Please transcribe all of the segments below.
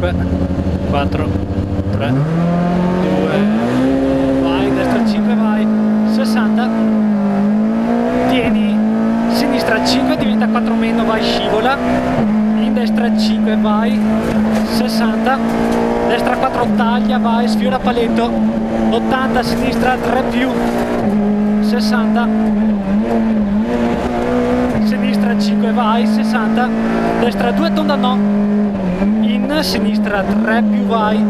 5 4 3 2 vai destra 5 vai 60 tieni sinistra 5 diventa 4 meno vai scivola. In destra 5 vai 60 destra 4 taglia vai sfiora paletto 80 sinistra 3 più 60 sinistra 5 vai 60 destra 2 tonda no in sinistra 3 più vai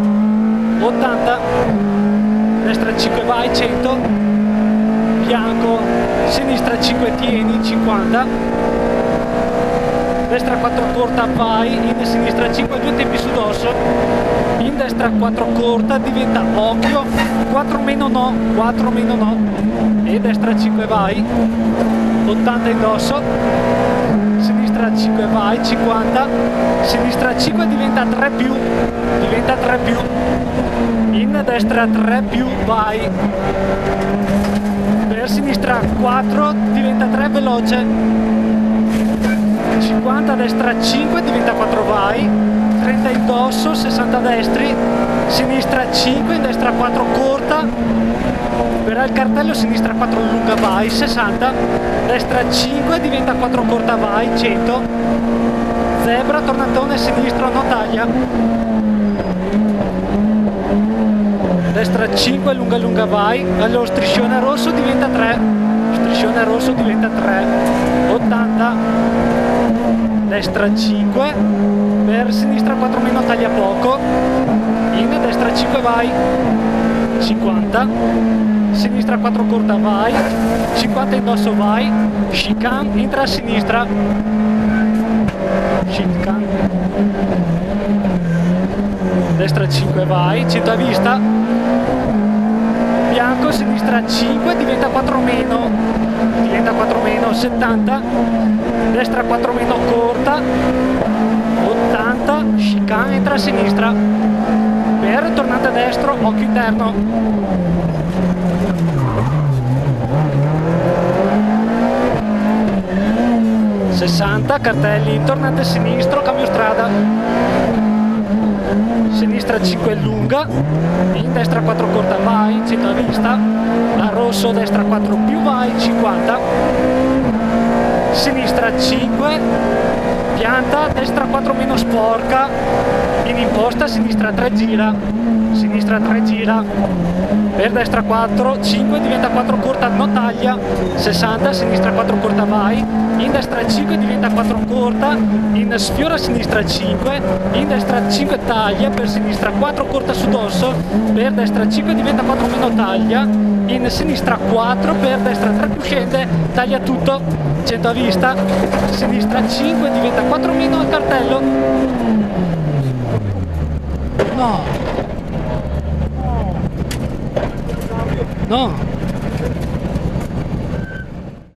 80 destra 5 vai 100 bianco sinistra 5 tieni 50 destra 4 corta vai in sinistra 5 due tempi su dosso in destra 4 corta diventa occhio 4 meno no 4 meno no e destra 5 vai 80 indosso sinistra 5 vai 50 sinistra 5 diventa 3 più diventa 3 più in destra 3 più vai. Per sinistra 4 diventa 3 veloce. 50 destra 5 diventa 4 vai. 30 indosso 60 destri. Sinistra 5 in destra 4 corta. Per il cartello sinistra 4 lunga vai. 60 destra 5 diventa 4 corta vai. 100 zebra tornatone sinistro no taglia. Destra 5 lunga lunga vai. Allora striscione rosso diventa 3 striscione rosso diventa 3 80 destra 5 per sinistra 4 meno taglia poco. In destra 5 vai. 50 sinistra 4 corta vai. 50 indosso vai. Chicane entra a sinistra chicane destra 5 vai 100 a vista. Bianco sinistra 5 diventa 4 meno diventa 4 meno 70 destra 4 meno corta 80 chicane entra a sinistra. Per tornante a destro occhio interno 60 cartelli tornante sinistro cambio strada. Sinistra 5 lunga in destra 4 corta vai 100 a vista. A rosso destra 4 più vai 50 sinistra 5 pianta destra 4 meno sporca in imposta sinistra 3 gira sinistra 3 gira per destra 4 5 diventa 4 corta no taglia 60 sinistra 4 corta vai in destra 5 diventa 4 corta in sfiora sinistra 5 in destra 5 taglia per sinistra 4 corta su dosso per destra 5 diventa 4 meno taglia in sinistra 4 per destra 3 più scende taglia tutto 100 a vista sinistra 5 diventa 4 meno al cartello no no